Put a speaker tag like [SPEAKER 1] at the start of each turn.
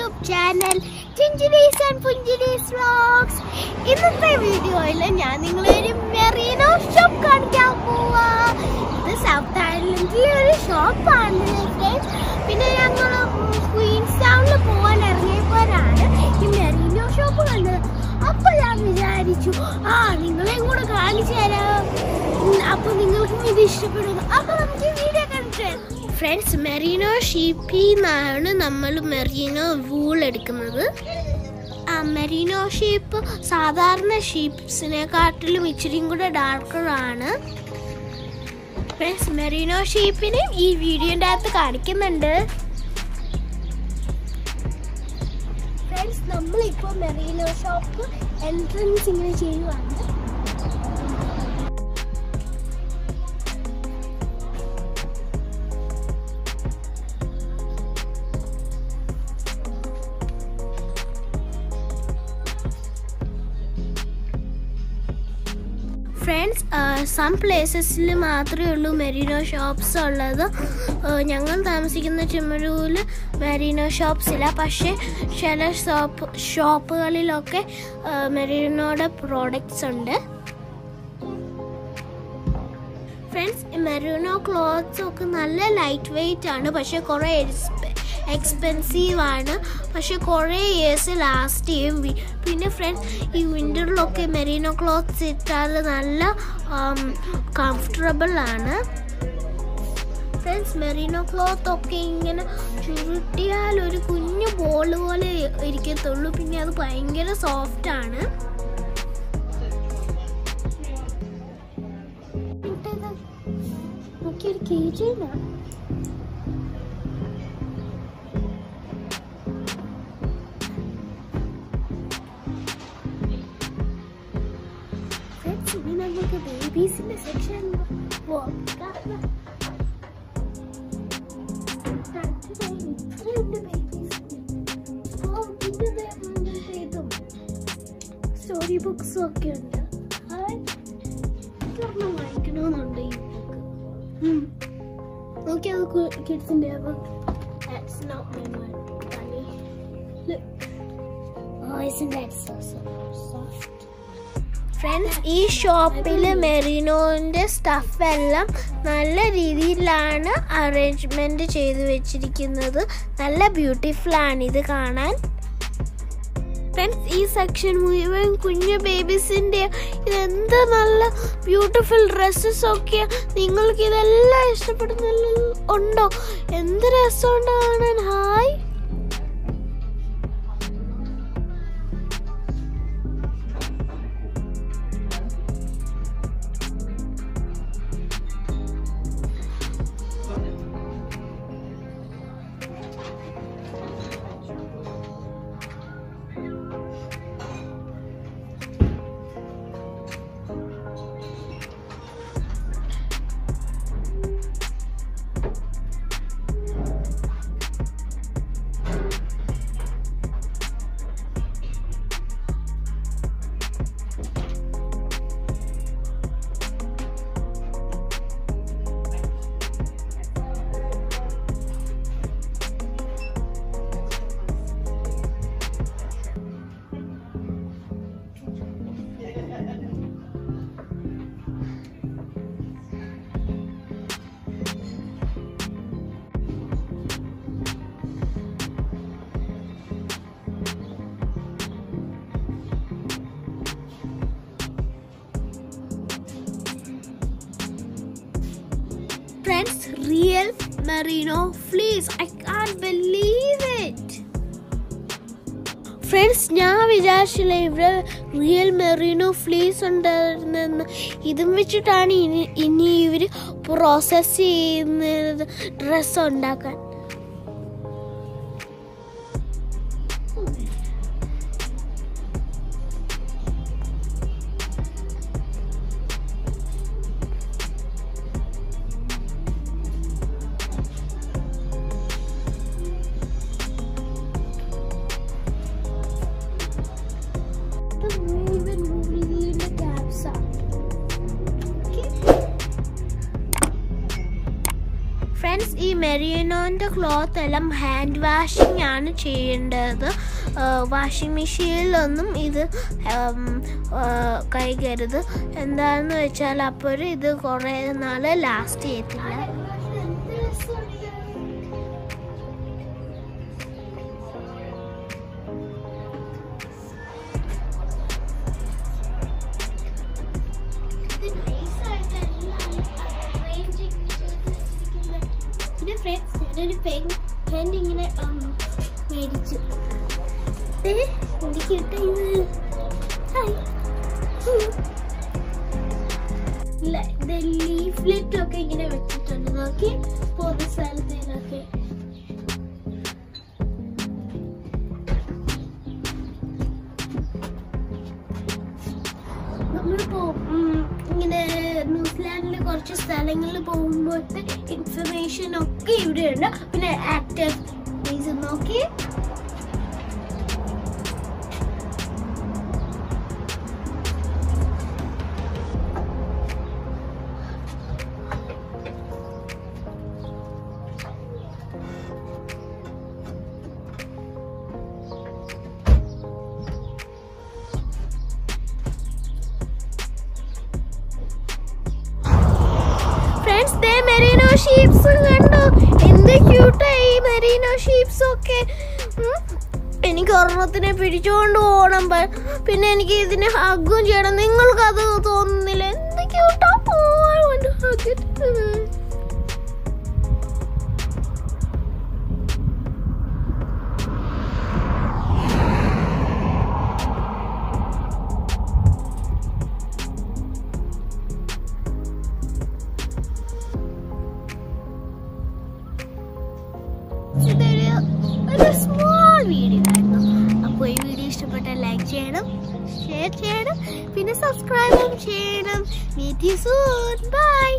[SPEAKER 1] YouTube channel ചിഞ്ചിലീസ് and പുഞ്ചിലീസ് vlogs ഇന്നത്തെ വീഡിയോയിൽ ഞാൻ നിങ്ങളെ ഒരു മെറീനോ ഷോപ്പ് കാണിക്കാൻ പോവാ. ഇത് സൗത്ത് ഐലൻഡിലെ ഒരു ഷോപ്പാണ് പിന്നെ ഞങ്ങൾ ക്വീൻസ് ടൗണിൽ പോകാൻ ഇറങ്ങിയപ്പോഴാണ് ഈ മെറീനോ ഷോപ്പ് കണ്ടത്. അപ്പൊ ഞാൻ വിചാരിച്ചു ആ നിങ്ങളെയും കൂടെ കാണിച്ചു തരാം. ഉം, നിങ്ങൾക്കും ഇത് ഇഷ്ടപ്പെടുന്നു. അപ്പൊ ഫ്രണ്ട്സ് മെറീനോ ഷീപ്പിൽ നിന്നാണ് നമ്മൾ മെറീനോ വൂൾ എടുക്കുന്നത്. മെറീനോ ഷീപ്പ് സാധാരണ ഷീപ്സിനെക്കാട്ടിലും ഇച്ചിരിയും കൂടെ ഡാർക്കർ ആണ്. ഫ്രണ്ട്സ് മെറീനോ ഷീപ്പിനെ ഈ വീഡിയോന്റെ അകത്ത് കാണിക്കുന്നുണ്ട്. ഫ്രണ്ട്സ് നമ്മളിപ്പോൾ മെറീനോ ഷോപ്പ് എൻട്രൻസ് ഇങ്ങനെ ചെയ്യുവാണ്. ഫ്രണ്ട്സ് സം പ്ലേസസിൽ മാത്രമേ ഉള്ളൂ മെറീനോ ഷോപ്സ് ഉള്ളത്. ഞങ്ങൾ താമസിക്കുന്ന ചുമരൂരിൽ മെറീനോ ഷോപ്സ് ഇല്ല പക്ഷേ ചില ഷോപ്പ് ഷോപ്പുകളിലൊക്കെ മെരീനോയുടെ പ്രോഡക്റ്റ്സ് ഉണ്ട്. ഫ്രണ്ട്സ് മെറീനോ ക്ലോത്ത്സ് ഒക്കെ നല്ല ലൈറ്റ് വെയിറ്റ് ആണ്. പക്ഷേ കുറേ എക്സ്പെൻസീവ് ആണ്. പക്ഷെ കുറേ ഇയേഴ്സ് ലാസ്റ്റ് ചെയ്യും. പിന്നെ ഫ്രണ്ട്സ് ഈ വിന്ററിലൊക്കെ മെറീനോ ക്ലോത്ത്സ് ഇട്ടാൽ നല്ല കംഫർട്ടബിൾ ആണ്. ഫ്രണ്ട്സ് മെറീനോ ക്ലോത്ത് ഒക്കെ ഇങ്ങനെ ചുരുട്ടിയാൽ ഒരു കുഞ്ഞു ബോൾ പോലെ ഇരിക്കത്തുള്ളൂ. പിന്നെ അത് ഭയങ്കര സോഫ്റ്റ് ആണ്. നോക്കിയൊരു നമുക്ക് ബേബീസിന്റെ സെക്ഷൻ പോകാം സ്റ്റോറി ബുക്സും ഒക്കെ ഉണ്ട് ഒരെണ്ണം വാങ്ങിക്കണമെന്നുണ്ട് ഈ ബുക്ക് നോക്കി അത് കിഡ്സിന്റെ That's not my one, Bunny. Look. Oh, isn't that so, so soft? Friends ഈ ഷോപ്പിൽ മെറിനോന്റെ സ്റ്റഫ് എല്ലാം നല്ല രീതിയിലാണ് അറേഞ്ച്മെന്റ് ചെയ്തു വെച്ചിരിക്കുന്നത്. നല്ല ബ്യൂട്ടിഫുള്ളാണ് ഇത് കാണാൻ. ഫ്രണ്ട്സ് ഈ സെക്ഷൻ മുഴുവൻ കുഞ്ഞു ബേബീസിന്റെ ഇതെന്ത് നല്ല ബ്യൂട്ടിഫുൾ ഡ്രസ്സസ് ഒക്കെ നിങ്ങൾക്ക് ഇതെല്ലാം ഇഷ്ടപ്പെടുന്ന ഉണ്ടോ? എന്ത് രസമുണ്ടോ കാണാൻ? Hi Friends, real merino fleece. I can't believe it. Friends ഞാൻ വിചാരിച്ചില്ല ഇവിടെ റിയൽ മെറീനോ ഫ്ലീസ് ഉണ്ടായിരുന്നെന്ന് ഇതും വെച്ചിട്ടാണ് ഇനി ഇനി ഇവർ പ്രോസസ്സ് ചെയ്യുന്നത് ഡ്രസ്സ് ഉണ്ടാക്കാൻ മെറീനോന്റെ ക്ലോത്ത് എല്ലാം ഹാൻഡ് വാഷിംഗ് ആണ് ചെയ്യേണ്ടത്. വാഷിംഗ് മെഷീനിലൊന്നും ഇത് കൈകരുത് എന്താണെന്ന് വെച്ചാൽ അപ്പോൾ ഇത് കുറേ നാൾ ലാസ്റ്റ് ചെയ്യത്തില്ല. ഞാനൊരു പെൻ പെൻ ഇങ്ങനെ മേടിച്ചു. എനിക്ക് കിട്ടിയത് ഹായ്. ലീഫ്ലെറ്റ് ഒക്കെ ഇങ്ങനെ വെച്ചിട്ടുണ്ട്. നോക്കി കുറച്ച് സ്ഥലങ്ങളിൽ പോകുമ്പോഴത്തെ ഇൻഫർമേഷൻ ഒക്കെ ഇവിടെ ഇവിടെയുണ്ട്. പിന്നെ ആക്ടർ പ്ലീസ് നോക്കി. ഫ്രണ്ട്സ് ദേ മെറീനോ ഷീപ്സ് കണ്ടോ? എന്ത് ക്യൂട്ടായി മെറീനോ ഷീപ്സ് ഒക്കെ. എനിക്ക് ഒരെണ്ണത്തിനെ പിടിച്ചുകൊണ്ട് പോകണം പിന്നെ എനിക്ക് ഇതിനെ ഹഗ്ഗും ചെയ്യണം. നിങ്ങൾക്ക് ചെയ്യണം ഷെയർ ചെയ്യണം പിന്നെ സബ്സ്ക്രൈബും ചെയ്യണം മീറ്റ് യു സൂൺ ബൈ